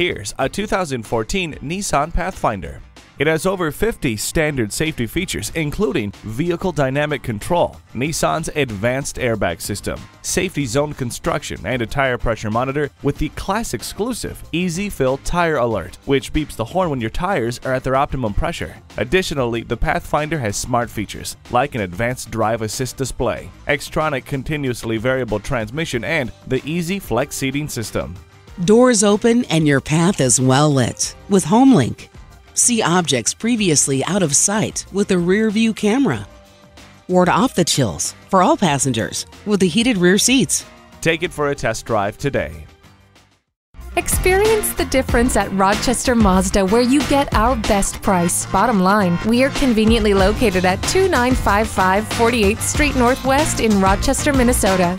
Here's a 2014 Nissan Pathfinder. It has over 50 standard safety features, including vehicle dynamic control, Nissan's advanced airbag system, safety zone construction, and a tire pressure monitor with the class exclusive Easy Fill Tire Alert, which beeps the horn when your tires are at their optimum pressure. Additionally, the Pathfinder has smart features like an advanced drive assist display, Xtronic continuously variable transmission, and the Easy Flex seating system. Doors open and your path is well lit with HomeLink. See objects previously out of sight with a rear view camera. Ward off the chills for all passengers with the heated rear seats. Take it for a test drive today. Experience the difference at Rochester Mazda, where you get our best price. Bottom line, we are conveniently located at 2955 48th Street Northwest in Rochester, Minnesota.